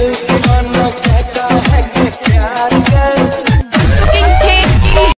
live